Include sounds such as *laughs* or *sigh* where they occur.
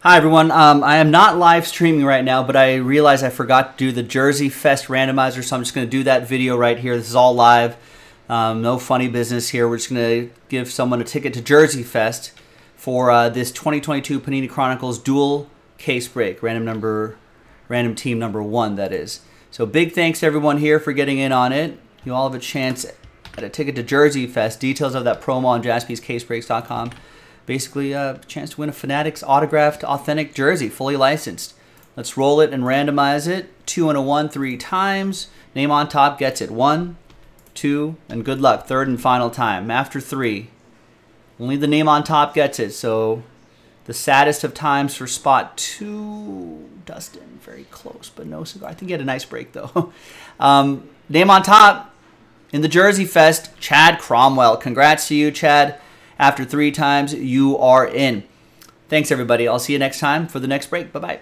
Hi everyone. Um, I am not live streaming right now, but I realize I forgot to do the Jersey Fest randomizer, so I'm just going to do that video right here. This is all live. Um, no funny business here. We're just going to give someone a ticket to Jersey Fest for uh, this 2022 Panini Chronicles dual case break, random number, random team number one. That is. So big thanks to everyone here for getting in on it. You all have a chance at a ticket to Jersey Fest. Details of that promo on jaspyscasebreaks.com basically a chance to win a Fanatics autographed authentic jersey, fully licensed. Let's roll it and randomize it. Two and a one, three times. Name on top gets it. One, two, and good luck. Third and final time. After three, only the name on top gets it. So the saddest of times for spot two, Dustin. Very close, but no cigar. I think he had a nice break, though. *laughs* um, name on top in the Jersey Fest, Chad Cromwell. Congrats to you, Chad. After three times, you are in. Thanks, everybody. I'll see you next time for the next break. Bye bye.